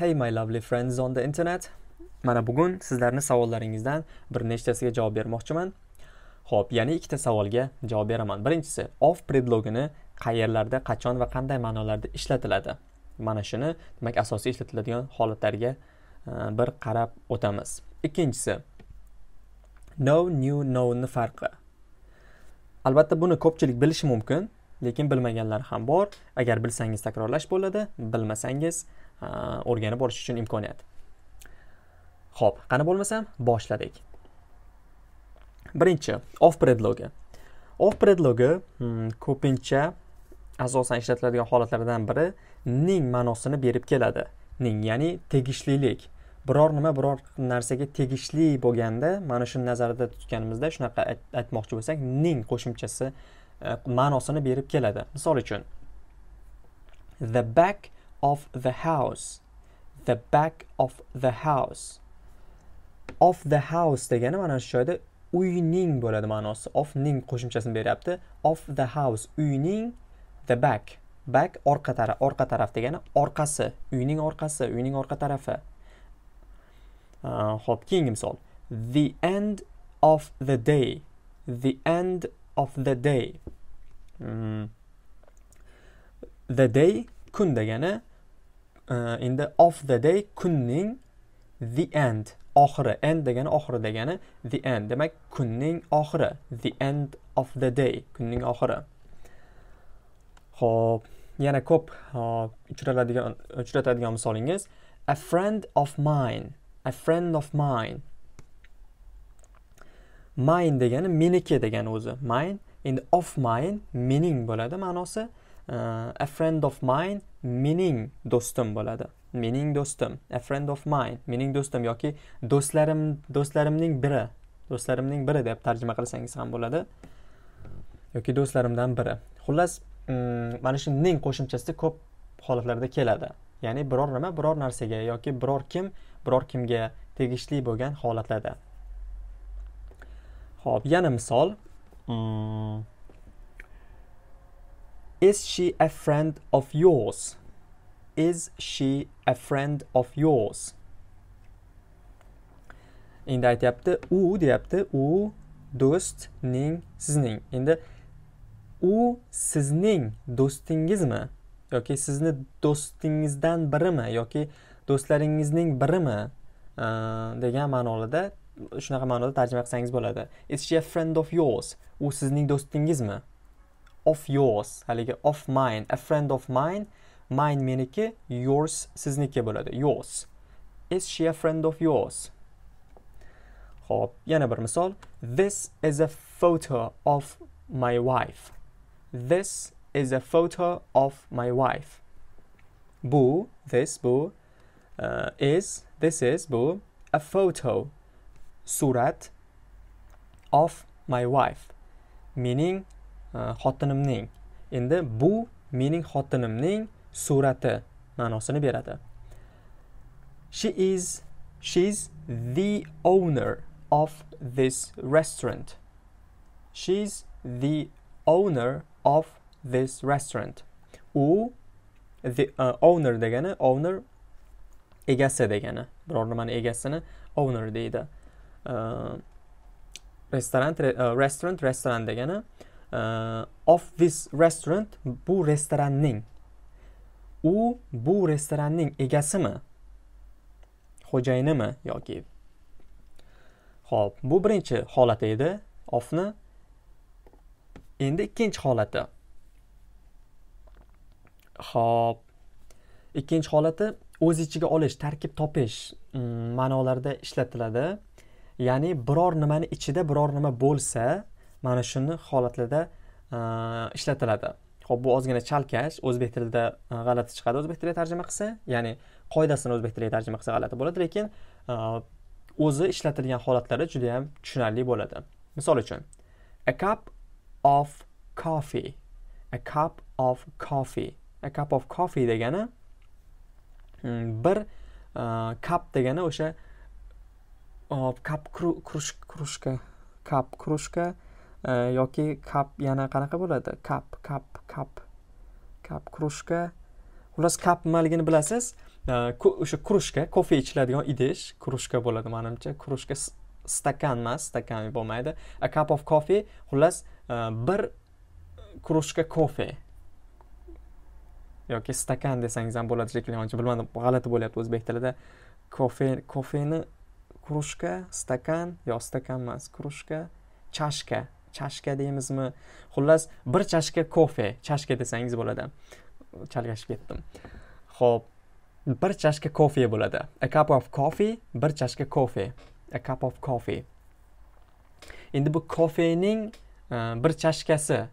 Hey my lovely friends on the internet. Mana bugun sizlarning savollaringizdan bir nechtasiga javob bermoqchiman. Xo'p, ya'ni ikkita savolga javob beraman. Birinchisi, of predlogini qayerlarda, qachon va qanday ma'nolarda ishlatiladi? Mana shuni, demak, asosiy ishlatiladigan holatlarga e, bir qarab o'tamiz. Ikkinchisi, no, new, known ni farqi. Albatta buni ko'pchilik bilishi mumkin, lekin bilmaganlar ham bor. Agar bilsangiz takrorlash bo'ladi, bilmasangiz Э, o'rganib borish uchun imkoniyat. Ho'p qani bo'lmasam boshladik. Birinchi of predlogi of predlogi hmm, ko'pincha asosan ishlatiladigan holatlardan biri ning ma'nosini berib keladi. Ning ya'ni tegishlilik. Biror nima biror narsaga tegishli bo'lganda mana shuni nazarda tutganimizda shunaqa aytmoqchi bo'lsak ning qo'shimchasi e, ma'nosini berib keladi. Misol uchun the back of the house. The back of the house. Of the house degani mana shu joyda uyning bo'ladi ma'nosi. Of ning qo'shimchasini beryapti. Of the house uyning the back. Back orqa taraf orqa taraf degani orqasi. Uyning orqasi uyning orqa tarafi. Ho'p keyingi misol. The end of the day. The end of the day. Mm. the day kun degani uh, of the day kunning the end. Oxiri end degani oxiri degani the end. Demak kunning oxiri the end of the day kunning oxiri. Ho'p yana ko'p uchraladigan uchratadigan misolingiz. A friend of mine a friend of mine. Mine degani meniki degani o'zi. Mine endi of mine mening bo'ladi ma'nosi. A friend of mine mening do'stim bo'ladi. Mening do'stim a friend of mine. Mening do'stim yoki do'stlarim do'stlarimning biri. Do'stlarimning biri deb tarjima qilsangiz ham bo'ladi. Yoki do'stlarimdan biri. Xullas mm, mana shu ning qo'shimchasi ko'p holatlarda keladi. Ya'ni biror nima biror narsaga yoki biror kim biror kimga tegishli bo'lgan holatlarda. Ho'p yana misol. Hmm. Is she a friend of yours? Is she a friend of yours? Endi aytyapti u deyapti u do'stning sizning. Endi u sizning do'stingizmi yoki sizni do'stingizdan birimi yoki do'stlaringizning birimi degan ma'noda shunaqa ma'noda tarjima qilsangiz bo'ladi. Is she a friend of yours? U sizning do'stingizmi? Of yours haligi of mine a friend of mine mine meniki yours sizniki bo'ladi yours. Is she a friend of yours? Xo'p, yana bir misol. This is a photo of my wife. This is a photo of my wife. Bu this bu uh, is this is bu a photo surat of my wife. Meaning Э, xotinimning. Endi bu mening xotinimning surati ma'nosini beradi. She is she's the owner of this restaurant. She's the owner of this restaurant. U the uh, owner degani owner egasi degani. Biror nimani egasini owner deydi. Uh, restoran uh, restaurant e, restoran degani uh, of this restaurant bu restoranning. U bu restoranning egasimi? Xo'jayinimi yoki? Ho'p bu birinchi holati edi. Ofni endi ikkinchi holati. Ho'p ikkinchi holati o'z ichiga olish tarkib topish mm, ma'nolarida ishlatiladi. Ya'ni biror nimani ichida biror nima bo'lsa mana shuni holatlarda e, ishlatiladi. Ho'p bu ozgina chalkash o'zbek tilida e, g'alati chiqadi o'zbek tiliga tarjima qilsa ya'ni qoidasini o'zbek tiliga tarjima qilsa g'alati bo'ladi lekin e, o'zi ishlatilgan holatlari juda yam tushunarli bo'ladi. Misol uchun a cup of coffee a cup of coffee a cup of coffee degani mm, bir kap degani o'sha kap krushka kap krushka Э, yoki kap yana qanaqa bo'ladi? Kap kap kap. Kap krushka. Xullas kap nimaligini bilasiz? Э, o'sha krushka kofe ichiladigan idish. Krushka bo'ladi manimcha. Krushka stakan emas stakan bo'lmaydi. A cup of coffee xullas э, bir krushka kofe. Yoki stakan desangiz ham bo'ladi shekilli bilmadim. G'alati bo'lyapti o'zbek tilida. Kofe kofeni krushka stakan yo stakan emas krushka chashka. Chashka deymizmi? Xullas bir chashka kofe chashka desangiz bo'ladi. Chalgashib ketdim. Ho'p bir chashka kofe bo'ladi. A cup of coffee bir chashka kofe. A cup of coffee. Endi bu kofening e, bir chashkasi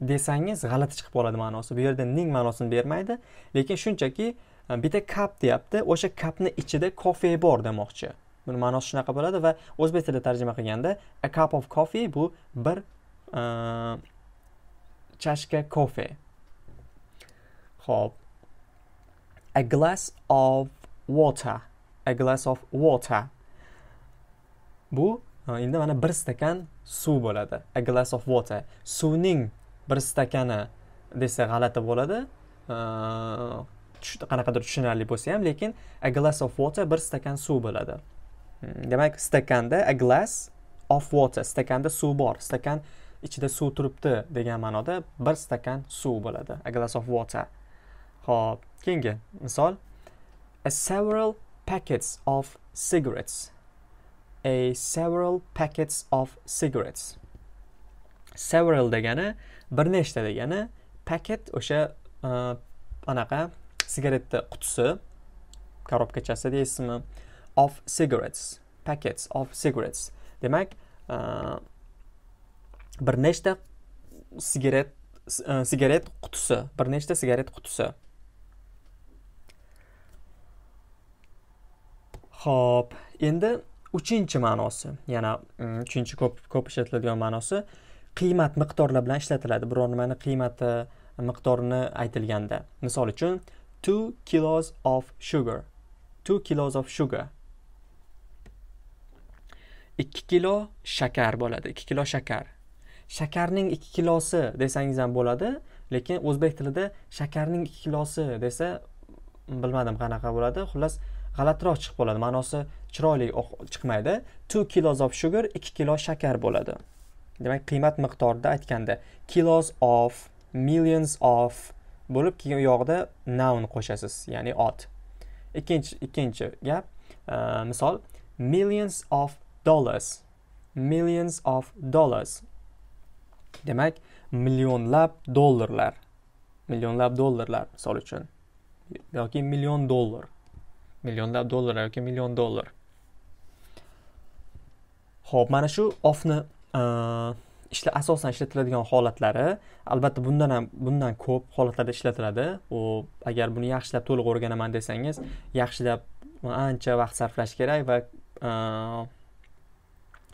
desangiz g'alati chiqib qoladi ma'nosi. Bu yerda ning ma'nosini bermaydi lekin shunchaki e, bitta kap deyapti. O'sha kapni ichida kofe bor demoqchi. Buni ma'nosi shunaqa bo'ladi va o'zbek tilida tarjima qilganda a cup of coffee bu bir e, chashka kofe ho'p a glass of water. A glass of water. Bu e, endi mana bir stakan suv bo'ladi. A glass of water. Suvning bir stakani desa g'alati bo'ladi. E, qanaqadir tushunarli bo'lsa ham lekin a glass of water bir stakan suv bo'ladi. Hmm, demak stakanda a glass of water stakanda suv bor. Stakan ichida suv turibdi degan ma'noda bir stakan suv bo'ladi a glass of water. Ho'p keyingi misol. A several packets of cigarettes. A several packets of cigarettes. Several degani bir nechta degani paket o'sha anaqa sigaretni qutisi korobkachasi deysizmi? Of cigarettes packets of cigarettes demak e, bir nechta sigaret e, sigaret qutisi bir nechta sigaret qutisi Xo'p, endi uchinchi ma'nosi, yana uchinchi ko'p ko'p ishlatiladigan ma'nosi qiymat miqdorlar bilan ishlatiladi. Biror nimani qiymati e, miqdorini aytilganda. Misol uchun 2 kilos of sugar. 2 kilos of sugar. 2 kilo shakar bo'ladi. 2 kilo shakar. Shakarning 2 kilosi desangiz ham bo'ladi, lekin o'zbek tilida shakarning 2 kilosi desa bilmadim qanaqa bo'ladi. Xullas g'alatiroq chiqib qoladi ma'nosi chiroyli chiqmaydi two kilos of sugar ikki kilo shakar bo'ladi demak qiymat miqdorida aytganda kilos of millions of bo'lib keyin u yog'ida noun qo'shasiz ya'ni ot ikkinchi ikkinchi gap uh, misol millions of dollars. Millions of dollars. Demak millionlab dollarlar. Millionlab dollarlar misol uchun. Yoki million dollar. Millionlab dollar yoki million dollar. Ho'p mana shu ofni ishla asosan ishlatiladigan holatlari albatta bundan ham bundan ko'p holatlarda ishlatiladi. U agar buni yaxshilab to'liq o'rganaman desangiz yaxshilab ancha vaqt sarflash kerak va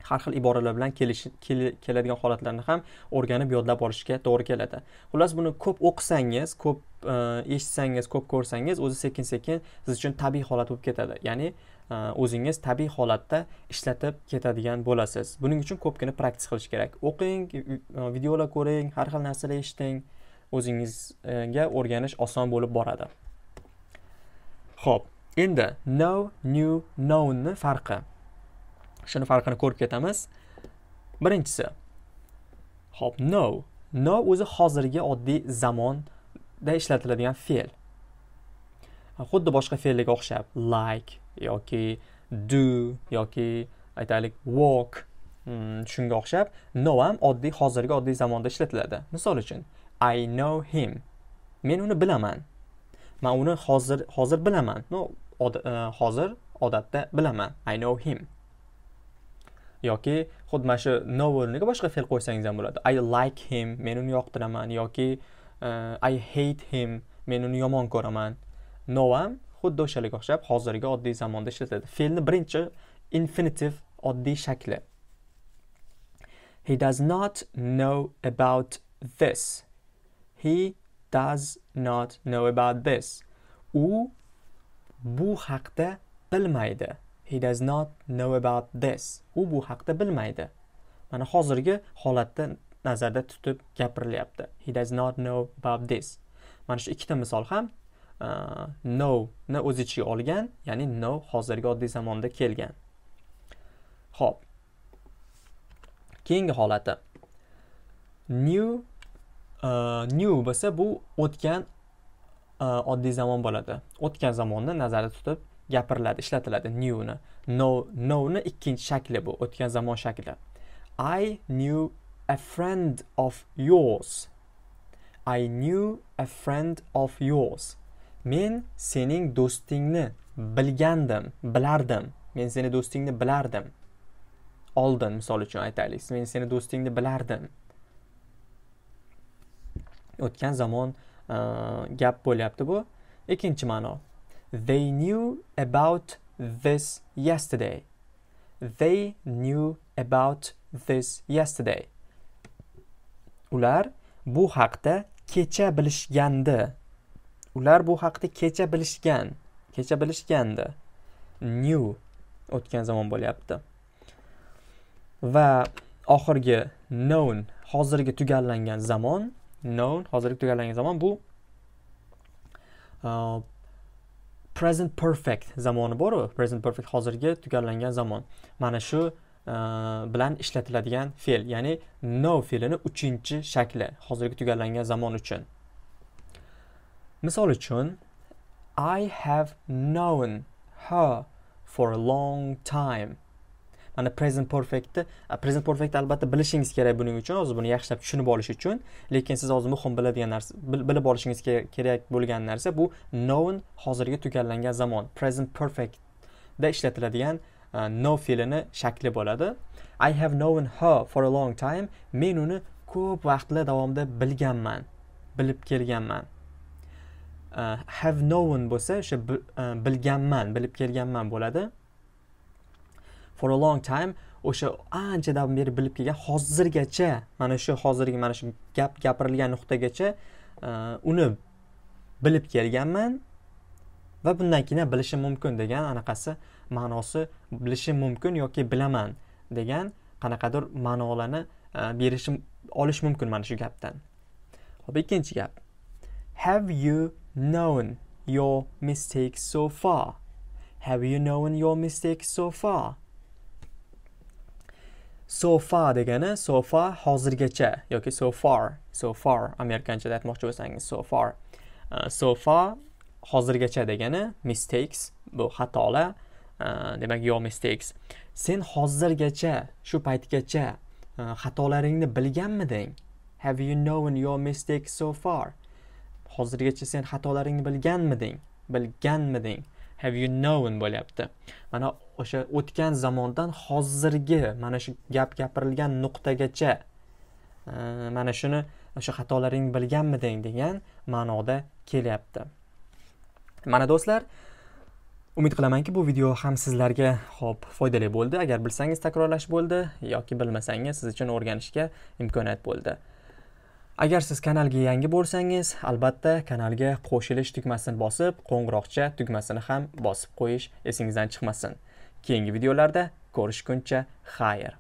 har xil iboralar bilan keladigan holatlarni ham o'rganib yodlab olishga to'g'ri keladi. Xullas buni ko'p o'qisangiz ko'p e, eshitsangiz ko'p ko'rsangiz o'zi sekin sekin siz uchun tabiiy holat bo'lib ketadi. Ya'ni e, o'zingiz tabiiy holatda ishlatib ketadigan bo'lasiz. Buning uchun ko'pgina praktika qilish kerak. O'qing e, videolar ko'ring har xil narsalar eshiting o'zingizga o'rganish oson bo'lib boradi. Ho'p endi no new knownni farqi. Shuni farqini ko'rib ketamiz. Birinchisi ho'p no. No o'zi hozirgi oddiy zamonda ishlatiladigan fe'l. Xuddi boshqa fe'llarga o'xshab like yoki do yoki aytaylik walk hmm, shunga o'xshab no ham oddiy hozirgi oddiy zamonda ishlatiladi. Misol uchun i know him. Men uni bilaman. Man uni hozir hozir bilaman. No, od, uh, hozir odatda bilaman. I know him. Yoki xuddi mana shu no o'rniga boshqa fe'l qo'ysangiz ham bo'ladi. I like him men uni yoqtiraman. Yoki uh, i hate him men uni yomon ko'raman. No ham xuddi o'shalarga o'xshab hozirgi oddiy zamonda ishlatiladi. Fe'lni birinchi infinitiv oddiy shakli. He does not know about this. He does not know about this. U bu haqda bilmaydi. He does not know about this. U bu haqda bilmaydi. Mana hozirgi holatda nazarda tutib gapirilyapti. He does not know about this. Mana shu ikkita misol ham uh, know ni o'z ichiga olgan ya'ni know hozirgi oddiy zamonda kelgan. Ho'p keyingi holati. New uh, new bo'lsa bu o'tgan uh, oddiy zamon bo'ladi. O'tgan zamonni nazarda tutib gapiriladi ishlatiladi. Newni. No knowni ikkinchi shakli bu o'tgan zamon shakli i knew a friend of yours. I knew a friend of yours. Men sening do'stingni bilgandim bilardim. Men seni do'stingni bilardim. Oldin misol uchun aytaylik. Men seni do'stingni bilardim. O'tgan zamon uh, gap bo'lyapti bu. Ikkinchi ma'no. They knew about this yesterday. They knew about this yesterday. Ular bu haqda kecha bilishgandi. Ular bu haqda kecha bilishgan kecha bilishgandi. New o'tgan zamon bo'lyapti. Va oxirgi known hozirgi tugallangan zamon known hozirgi tugallangan zamon bu uh, present perfect zamoni boru. Present perfect hozirgi tugallangan zamon. Mana shu e, bilan ishlatiladigan fe'l ya'ni know fe'lini uchinchi shakli hozirgi tugallangan zamon uchun. Misol uchun i have known her for a long time. Mana present perfectni present perfect albatta bilishingiz kerak buning uchun hozir buni yaxshilab tushunib olish uchun lekin siz hozir muhim biladigan narsa bilib olishingiz kerak bo'lgan narsa bu known hozirgi tugallangan zamon present perfectda ishlatiladigan know fe'lini shakli bo'ladi. I have known her for a long time. Men uni ko'p vaqtlar davomida bilganman bilib kelganman. Uh, have known bo'lsa o'sha bilganman bilib kelganman bo'ladi. For a long time o'sha anchadan beri bilib kelgan hozirgacha mana shu hozirgi mana shu gap gapirilgan nuqtagacha e, uni bilib kelganman va bundan keyin ham bilishim mumkin degan anaqasi ma'nosi bilishim mumkin yoki bilaman degan qanaqadir ma'nolarni e, berishim olish mumkin mana shu gapdan. Hop ikkinchi gap. Have you known your mistakes so far? Have you known your mistakes so far? So far degani so far hozirgacha yoki so far so far amerikanchada aytmoqchi bo'lsangiz so far uh, so far hozirgacha degani mistakes bu xatolar uh, demak your mistakes. Sen hozirgacha shu paytgacha uh, xatolaringni bilganmiding? Have you known your mistakes so far? Hozirgacha sen xatolaringni bilganmiding? Bilganmiding? Have you known bo'lyapti? Mana o'sha o'tgan zamondan hozirgi mana shu gap gapirilgan nuqtagacha e, mana shuni o'sha xatolaringni bilganmiding degan ma'noda kelyapti. Mana do'stlar umid qilamanki bu video ham sizlarga ho'p foydali bo'ldi. Agar bilsangiz takrorlash bo'ldi yoki bilmasangiz siz uchun o'rganishga imkoniyat bo'ldi. Agar siz kanalga yangi bo'lsangiz albatta kanalga qo'shilish tugmasini bosib qo'ng'iroqcha tugmasini ham bosib qo'yish esingizdan chiqmasin. Keyingi videolarda ko'rishguncha xayr.